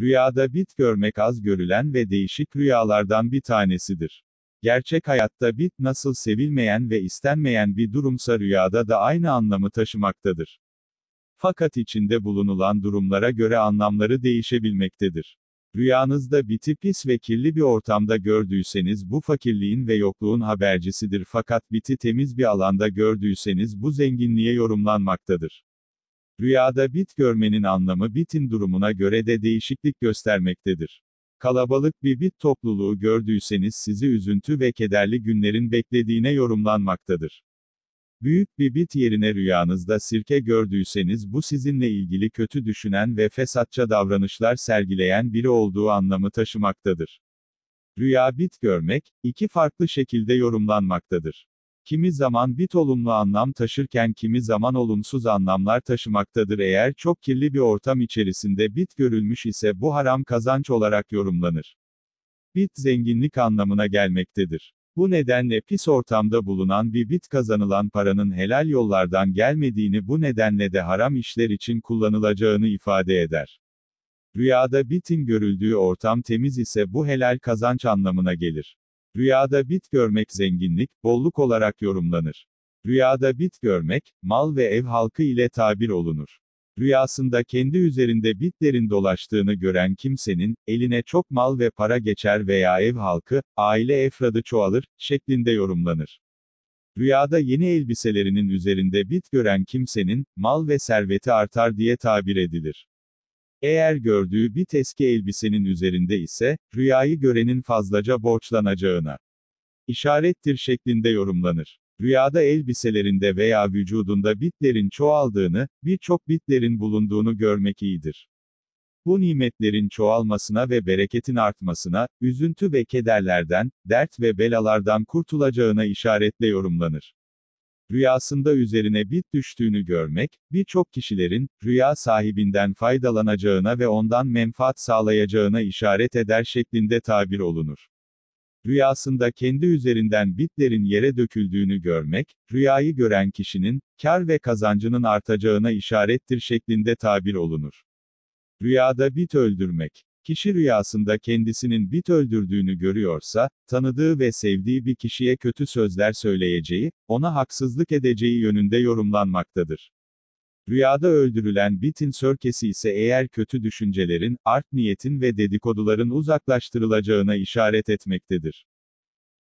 Rüyada bit görmek az görülen ve değişik rüyalardan bir tanesidir. Gerçek hayatta bit nasıl sevilmeyen ve istenmeyen bir durumsa rüyada da aynı anlamı taşımaktadır. Fakat içinde bulunulan durumlara göre anlamları değişebilmektedir. Rüyanızda biti pis ve kirli bir ortamda gördüyseniz bu fakirliğin ve yokluğun habercisidir fakat biti temiz bir alanda gördüyseniz bu zenginliğe yorumlanmaktadır. Rüyada bit görmenin anlamı bitin durumuna göre de değişiklik göstermektedir. Kalabalık bir bit topluluğu gördüyseniz sizi üzüntü ve kederli günlerin beklediğine yorumlanmaktadır. Büyük bir bit yerine rüyanızda sirke gördüyseniz bu sizinle ilgili kötü düşünen ve fesatça davranışlar sergileyen biri olduğu anlamı taşımaktadır. Rüya bit görmek, iki farklı şekilde yorumlanmaktadır. Kimi zaman bit olumlu anlam taşırken kimi zaman olumsuz anlamlar taşımaktadır. Eğer çok kirli bir ortam içerisinde bit görülmüş ise bu haram kazanç olarak yorumlanır. Bit zenginlik anlamına gelmektedir. Bu nedenle pis ortamda bulunan bir bit kazanılan paranın helal yollardan gelmediğini bu nedenle de haram işler için kullanılacağını ifade eder. Rüyada bitin görüldüğü ortam temiz ise bu helal kazanç anlamına gelir. Rüyada bit görmek zenginlik, bolluk olarak yorumlanır. Rüyada bit görmek, mal ve ev halkı ile tabir olunur. Rüyasında kendi üzerinde bitlerin dolaştığını gören kimsenin, eline çok mal ve para geçer veya ev halkı, aile efradı çoğalır, şeklinde yorumlanır. Rüyada yeni elbiselerinin üzerinde bit gören kimsenin, mal ve serveti artar diye tabir edilir. Eğer gördüğü bit eski elbisenin üzerinde ise, rüyayı görenin fazlaca borçlanacağına işarettir şeklinde yorumlanır. Rüyada elbiselerinde veya vücudunda bitlerin çoğaldığını, birçok bitlerin bulunduğunu görmek iyidir. Bu nimetlerin çoğalmasına ve bereketin artmasına, üzüntü ve kederlerden, dert ve belalardan kurtulacağına işaretle yorumlanır. Rüyasında üzerine bit düştüğünü görmek, birçok kişilerin, rüya sahibinden faydalanacağına ve ondan menfaat sağlayacağına işaret eder şeklinde tabir olunur. Rüyasında kendi üzerinden bitlerin yere döküldüğünü görmek, rüyayı gören kişinin, kar ve kazancının artacağına işarettir şeklinde tabir olunur. Rüyada bit öldürmek. Kişi rüyasında kendisinin bit öldürdüğünü görüyorsa, tanıdığı ve sevdiği bir kişiye kötü sözler söyleyeceği, ona haksızlık edeceği yönünde yorumlanmaktadır. Rüyada öldürülen bitin sörkesi ise eğer kötü düşüncelerin, art niyetin ve dedikoduların uzaklaştırılacağına işaret etmektedir.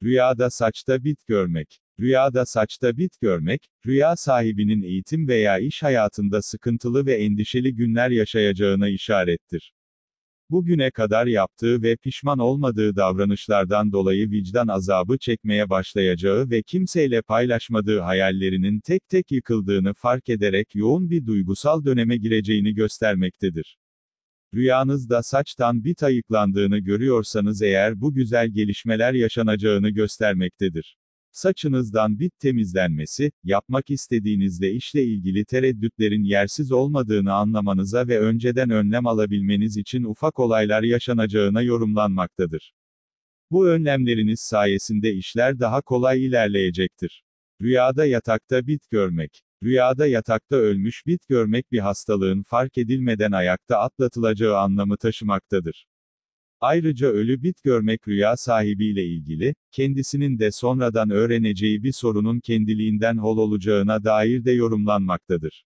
Rüyada saçta bit görmek. Rüyada saçta bit görmek, rüya sahibinin eğitim veya iş hayatında sıkıntılı ve endişeli günler yaşayacağına işarettir. Bugüne kadar yaptığı ve pişman olmadığı davranışlardan dolayı vicdan azabı çekmeye başlayacağı ve kimseyle paylaşmadığı hayallerinin tek tek yıkıldığını fark ederek yoğun bir duygusal döneme gireceğini göstermektedir. Rüyanızda saçtan bit ayıklandığını görüyorsanız eğer bu güzel gelişmeler yaşanacağını göstermektedir. Saçınızdan bit temizlenmesi, yapmak istediğinizle işle ilgili tereddütlerin yersiz olmadığını anlamanıza ve önceden önlem alabilmeniz için ufak olaylar yaşanacağına yorumlanmaktadır. Bu önlemleriniz sayesinde işler daha kolay ilerleyecektir. Rüyada yatakta bit görmek. Rüyada yatakta ölmüş bit görmek bir hastalığın fark edilmeden ayakta atlatılacağı anlamı taşımaktadır. Ayrıca ölü bit görmek rüya sahibiyle ilgili, kendisinin de sonradan öğreneceği bir sorunun kendiliğinden hol olacağına dair de yorumlanmaktadır.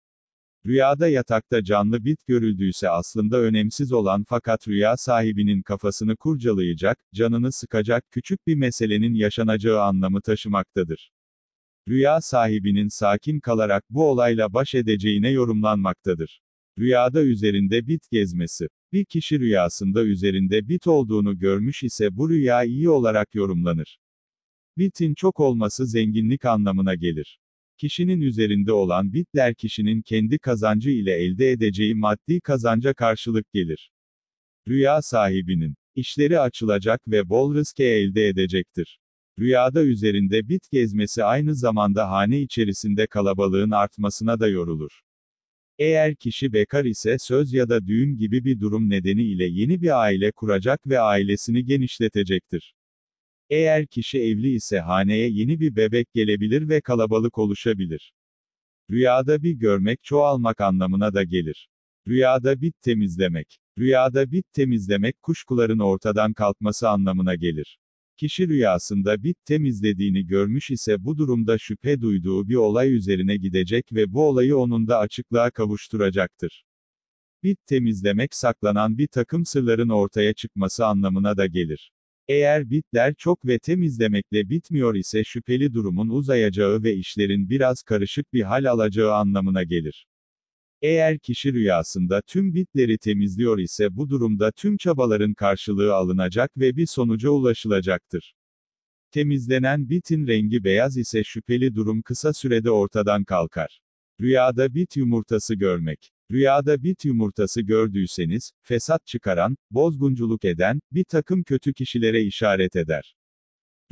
Rüyada yatakta canlı bit görüldüyse aslında önemsiz olan fakat rüya sahibinin kafasını kurcalayacak, canını sıkacak küçük bir meselenin yaşanacağı anlamı taşımaktadır. Rüya sahibinin sakin kalarak bu olayla baş edeceğine yorumlanmaktadır. Rüyada üzerinde bit gezmesi. Bir kişi rüyasında üzerinde bit olduğunu görmüş ise bu rüya iyi olarak yorumlanır. Bitin çok olması zenginlik anlamına gelir. Kişinin üzerinde olan bitler kişinin kendi kazancı ile elde edeceği maddi kazanca karşılık gelir. Rüya sahibinin işleri açılacak ve bol rızke elde edecektir. Rüyada üzerinde bit gezmesi aynı zamanda hane içerisinde kalabalığın artmasına da yorulur. Eğer kişi bekar ise söz ya da düğün gibi bir durum nedeniyle yeni bir aile kuracak ve ailesini genişletecektir. Eğer kişi evli ise haneye yeni bir bebek gelebilir ve kalabalık oluşabilir. Rüyada bir görmek çoğalmak anlamına da gelir. Rüyada bit temizlemek. Rüyada bit temizlemek kuşkuların ortadan kalkması anlamına gelir. Kişi rüyasında bit temizlediğini görmüş ise bu durumda şüphe duyduğu bir olay üzerine gidecek ve bu olayı onun da açıklığa kavuşturacaktır. Bit temizlemek saklanan bir takım sırların ortaya çıkması anlamına da gelir. Eğer bitler çok ve temizlemekle bitmiyor ise şüpheli durumun uzayacağı ve işlerin biraz karışık bir hal alacağı anlamına gelir. Eğer kişi rüyasında tüm bitleri temizliyor ise bu durumda tüm çabaların karşılığı alınacak ve bir sonuca ulaşılacaktır. Temizlenen bitin rengi beyaz ise şüpheli durum kısa sürede ortadan kalkar. Rüyada bit yumurtası görmek. Rüyada bit yumurtası gördüyseniz, fesat çıkaran, bozgunculuk eden, bir takım kötü kişilere işaret eder.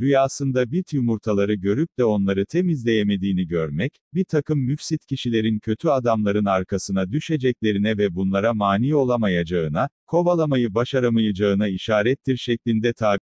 Rüyasında bit yumurtaları görüp de onları temizleyemediğini görmek, bir takım müfsit kişilerin kötü adamların arkasına düşeceklerine ve bunlara mani olamayacağına, kovalamayı başaramayacağına işarettir şeklinde tabir